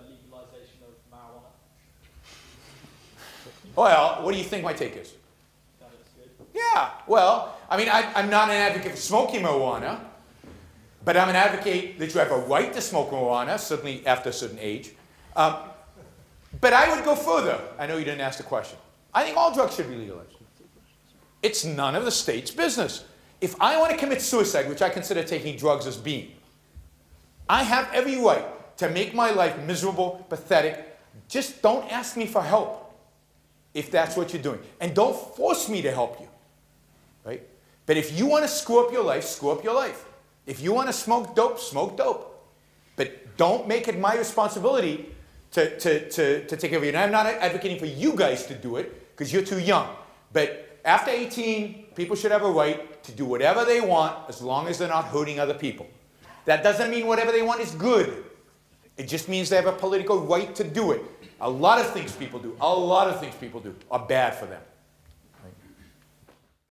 take on the legalization of marijuana? Well, what do you think my take is? That is good. Yeah, well, I mean, I, I'm not an advocate for smoking marijuana, but I'm an advocate that you have a right to smoke marijuana, certainly after a certain age. Um, but I would go further. I know you didn't ask the question. I think all drugs should be legalized. It's none of the state's business. If I want to commit suicide, which I consider taking drugs as being, I have every right to make my life miserable, pathetic. Just don't ask me for help if that's what you're doing. And don't force me to help you. Right? But if you want to screw up your life, screw up your life. If you want to smoke dope, smoke dope. But don't make it my responsibility to, to, to, to take care of you. And I'm not advocating for you guys to do it because you're too young. But after 18, people should have a right to do whatever they want as long as they're not hurting other people. That doesn't mean whatever they want is good. It just means they have a political right to do it. A lot of things people do, a lot of things people do are bad for them.